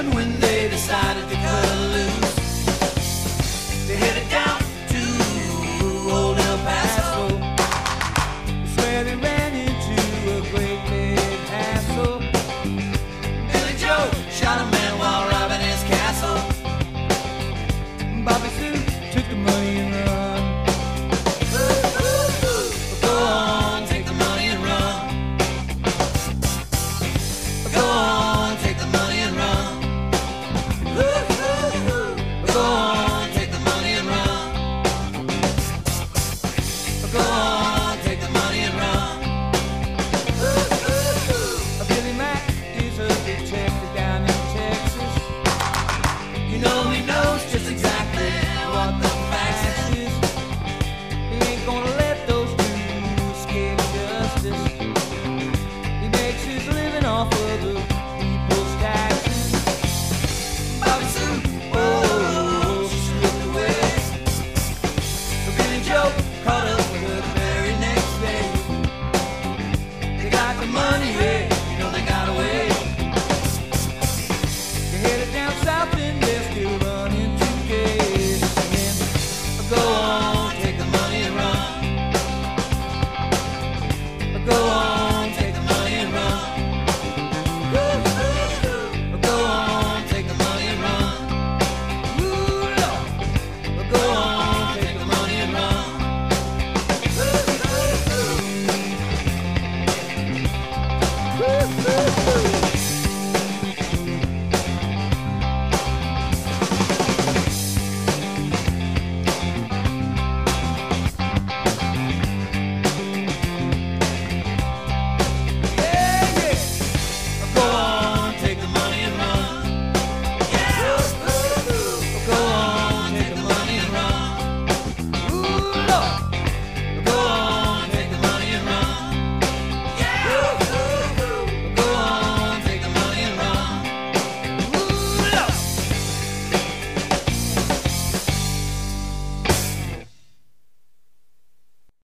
happened when they decided to go.